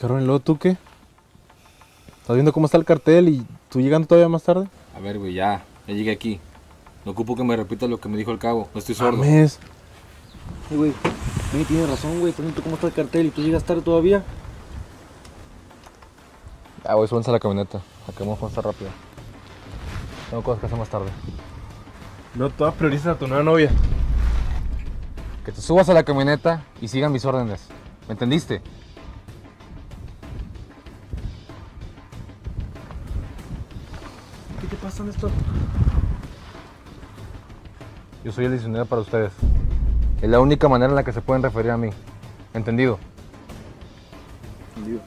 Carmen, ¿luego tú qué? ¿Estás viendo cómo está el cartel y tú llegando todavía más tarde? A ver, güey, ya. Ya llegué aquí. No ocupo que me repitas lo que me dijo el cabo. No estoy sordo. Mames. Eh, güey, tiene razón, güey. Estás viendo cómo está el cartel y tú llegas tarde todavía. Ya, güey, súbanse a la camioneta. Acabamos con esta rápido. Tengo cosas que hacer más tarde. No todas priorizas a tu nueva novia. Que te subas a la camioneta y sigan mis órdenes. ¿Me entendiste? ¿Qué te pasa, Néstor? Yo soy el diccionario para ustedes. Es la única manera en la que se pueden referir a mí. ¿Entendido? Entendido.